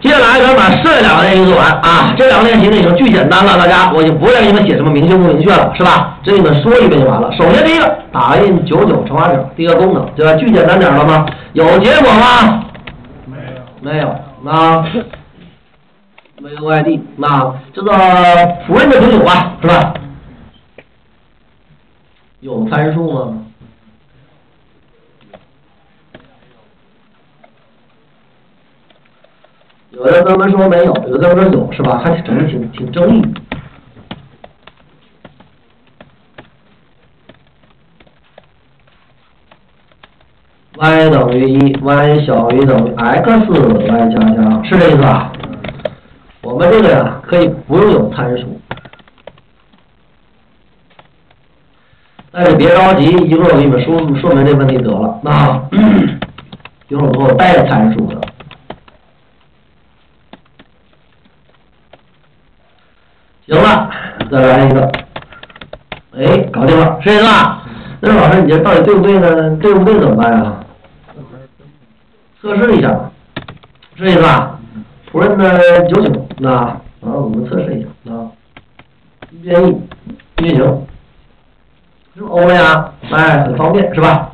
接下来咱们把剩下两个练习做完啊，这两个练习呢已经巨简单了，大家我就不再给你们写什么明确不明确了，是吧？只给你们说一遍就完了。首先第一个，打印九九乘法表，第一个功能，对吧？巨简单点了吗？有结果吗？没有。没有，那没有 ID，那这个普任的九九吧，是吧？有参数吗？有的哥们说没有，有的哥们有，是吧？还挺挺挺争议。y 等于一，y 小于等于 x，y 加加，是这意思吧？我们这个呀，可以不用有参数，但是别着急，一会儿我给你们说说明这问题得了。那一会儿给我带参数的。行了，再来一个，哎，搞定了，是这个吧？那老师，你这到底对不对呢？对不对怎么办呀？测试一下，是这意思吧？普任的九九，那啊，我们测试一下啊，编译运行，是不是欧了呀？哎，很方便，是吧？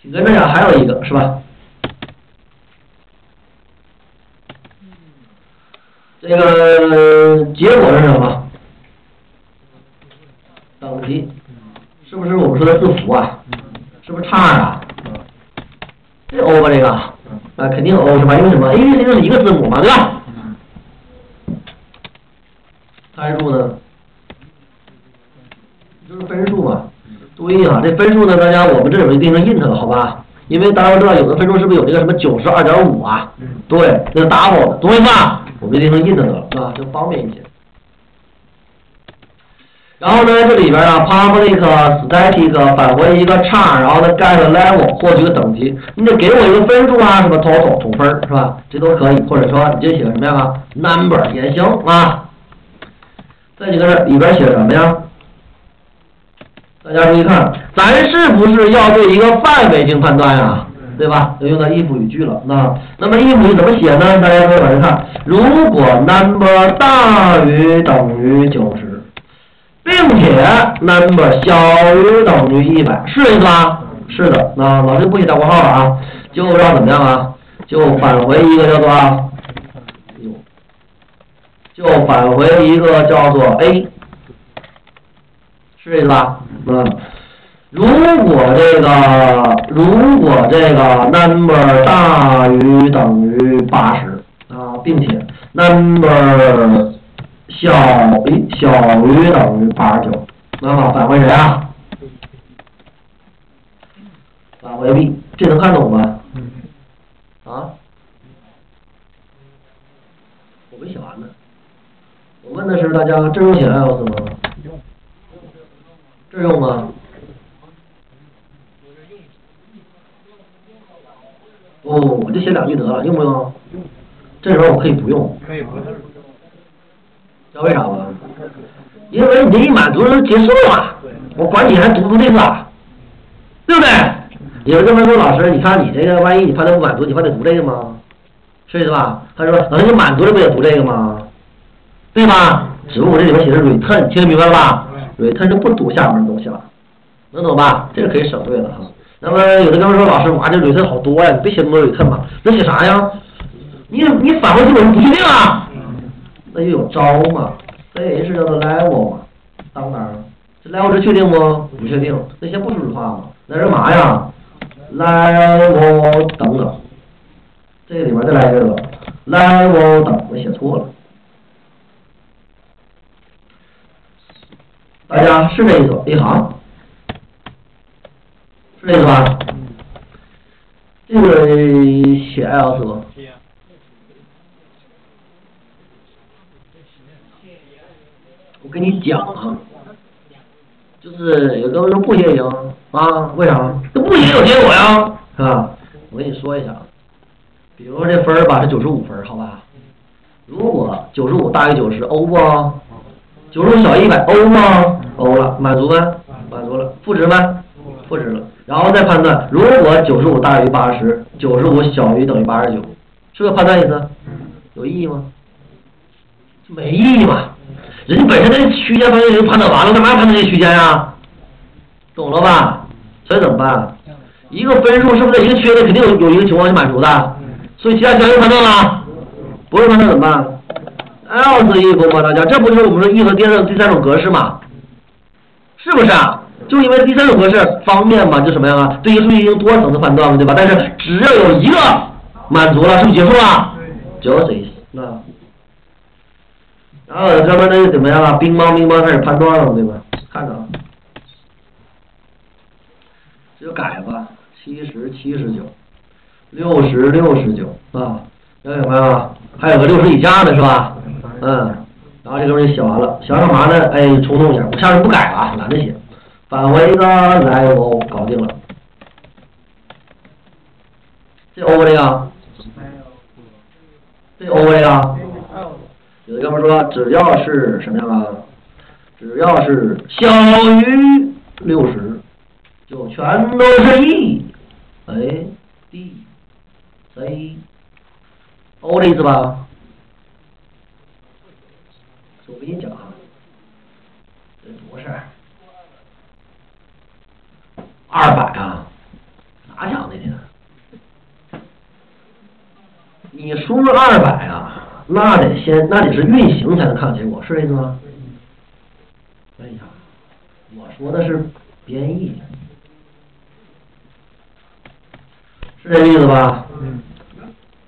紧跟着呀，还有一个是吧？这个结果是什么？等级是不是我们说的字符啊？是不是叉啊？这 O 吧这个啊，肯定 O 是吧？因为什么？因为这是一个字母嘛，对吧？参数呢？就是分数嘛。注意啊，这分数呢，大家我们这里边定成 int 了，好吧？因为大家都知道，有的分数是不是有这个什么九十二点五啊？对，这是 double 的，懂我意思吧？我们就定成 int 得了，是吧？就方便一些。然后呢，这里边啊，public static 返回一个叉，然后呢 get level 获取个等级，你得给我一个分数啊，什么 total 总分是吧？这都可以，或者说你就写个什么样啊，number 也行啊。再几个这里边写什么呀？大家注意看，咱是不是要对一个范围性判断呀？对吧？要用到 if 语句了。那那么 if 语怎么写呢？大家可以往这看，如果 number 大于等于九十。并且 number 小于等于一百，是这意思吧？是的，那老师不写大括号了啊，就让怎么样啊？就返回一个叫做，就返回一个叫做 a，是这意思吧？嗯，如果这个如果这个 number 大于等于八十啊，并且 number 小诶小于等于八十九，那么返回谁啊？返回 b，这能看懂吗？啊？我没写完呢。我问的是大家这用写 else 吗？这用吗？不不，我就写两句得了，用不用？这时候我可以不用。可以不用。知道为啥吗？因为你这一满足就结束了，我管你还读不读这个，对不对？有这么说老师，你看你这个，万一你判断不满足，你还得读这个吗？是意思吧？他说老师你满足了不也读这个吗？对吧？只不过我这里边写的 return，听明白了吧？return 就不读下面的东西了，能懂吧？这个可以省略的哈。那么有的哥们说老师，哇这雷特好多呀，你别写那么多 return 嘛，那写啥呀？你你返回去我就不确定啊。那就有招嘛，这也是叫做 level 嘛，当然，这 level 是确定不？不确定，那先不说实话嘛，那是嘛呀？level 等等，这里面再来这个 level 等，我写错了，大家是这意思？一行，这意思吧？这个写 L 是不？我跟你讲啊，就是有的人说不也行啊，为啥？这不写有结果呀，是吧？我跟你说一下啊，比如说这分儿吧是九十五分，好吧？如果九十五大于九十，O 不？九十五小于一百，O 吗？O 了，满足吗？满足了，赋值吗？赋值了。然后再判断，如果九十五大于八十，九十五小于等于八十九，是不是判断意思？有意义吗？没意义嘛，人家本身那区间分已经判断完了，干嘛要判断这区间呀？懂了吧？所以怎么办？一个分数是不是一个缺的肯定有有一个情况是满足的？所以其他情况判断了，不是判断怎么办？else if 嘛，大家，这不就是我们说 if 第二第三种格式嘛？是不是啊？就因为第三种格式方便嘛，就什么样啊？对一个数据进行多层次判断嘛，对吧？但是只要有一个满足了，是不是结束了？就是这意思，那。然后这边呢怎么样啊？乒乓乒乓开始判断了，对吧？看着，这就改吧，七十七十九，六十六十九啊，有没有？还有个六十以下的是吧？嗯，然后这东西写完了，写完干嘛呢？哎，冲动一下，我下次不改了，懒得写，返回一个来我，搞定了。这 O 这个？这 O 这个？有的哥们说，只要是什么样啊？只要是小于六十，就全都是 E、A、D、C、O 的意思吧？我给你讲啊，不是二百啊，哪讲的呢？你输入二百啊？那得先，那得是运行才能看结果，是这意思吗？哎呀，我说的是编译，是这意思吧？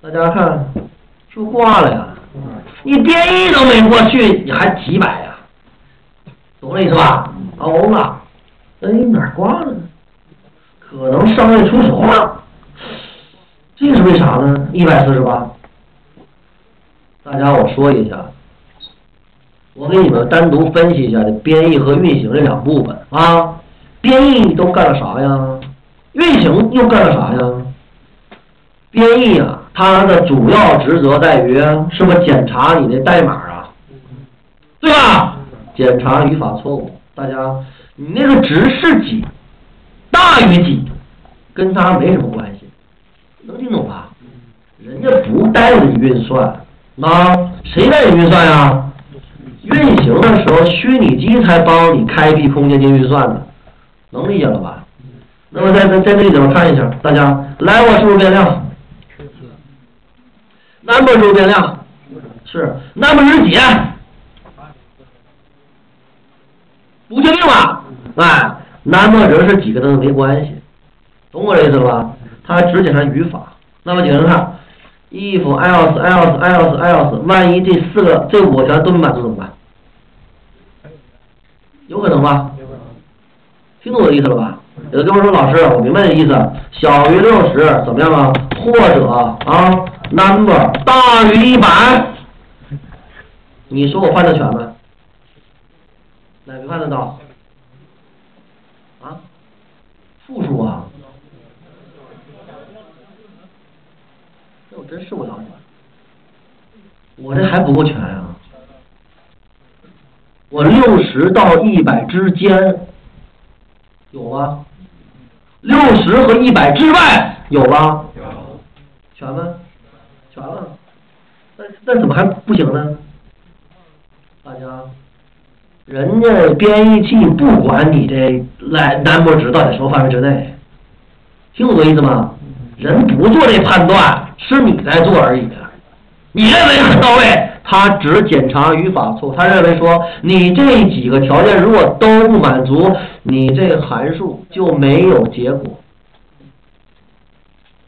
大家看，是不是挂了呀？你编译都没过去，你还几百呀？懂我意思吧？哦了，哎，哪挂了呢？可能上位出手了，这是为啥呢？一百四十八。大家我说一下，我给你们单独分析一下这编译和运行这两部分啊。编译都干了啥呀？运行又干了啥呀？编译啊，它的主要职责在于是不是检查你的代码啊？对吧？检查语法错误。大家，你那个值是几，大于几，跟它没什么关系，能听懂吧？人家不带你运算。啊，谁带你运算呀？运行的时候，虚拟机才帮你开辟空间进行运算的，能理解了吧？那么在在在这里怎么看一下？大家，level 是不是变量？number 是不是变量？是，number 是几？不确定吧，哎，number 值是几个跟没关系，懂我这意思了吧？它只检查语法，那么请看。If else else else else，万一这四个这五个条件都没满足怎么办？有可能吧？听懂我的意思了吧？有的哥们说老师，我明白你的意思，小于六十怎么样啊？或者啊，number 大于一百，你说我判断全吗？哪个判断到？啊？负数啊？真是不了解，我这还不够全啊！我六十到一百之间有吗？六十和一百之外有吗？有。全吗？全了。那那怎么还不行呢？大家，人家编译器不管你这来 number 值到底什么范围之内，听懂我意思吗？人不做这判断。是你在做而已，你认为很到位，他只检查语法错误。他认为说你这几个条件如果都不满足，你这函数就没有结果。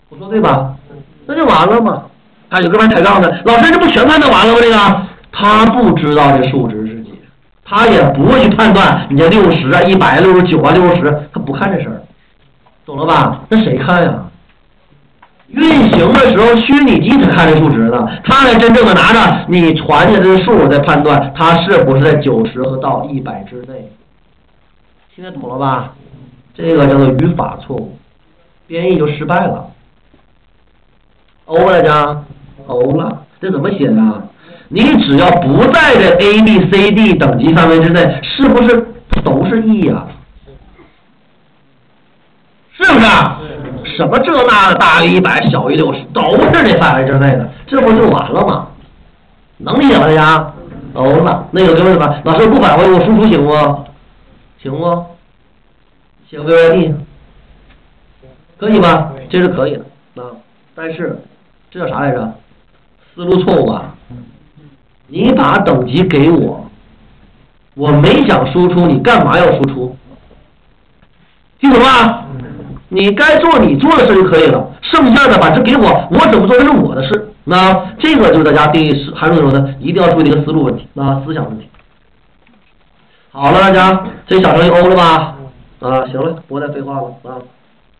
我说对吧？那就完了嘛。啊，有哥们抬杠的，老师这不全判断完了吗？这个他不知道这数值是几，他也不会去判断你这六十啊、一百、六十九啊、六十，他不看这事儿，懂了吧？那谁看呀？运行的时候，虚拟机才看这数值呢，它才真正的拿着你传下来的数在判断它是不是在九十和到一百之内。听得懂了吧？这个叫做语法错误，编译就失败了。欧来着，欧了，这怎么写的？你只要不在这 A、B、C、D 等级范围之内，是不是都是 E 呀？是是不是？什么这那的大于一百，小于六十，都是这范围之内的，这不就完了吗？能理解吗？大家？哦了，那个各位吧，老师不返回我输出行不？行不？写个 VYD，可以吧？这是可以的啊，但是这叫啥来着？思路错误吧？你把等级给我，我没想输出，你干嘛要输出？听懂吗？你该做你做的事就可以了，剩下的把这给我，我怎么做那是我的事。那这个就是大家定义函数的时候呢，一定要注意的一个思路问题，那，思想问题。好了，大家这小程序 O 了吧？啊，行了，不再废话了啊。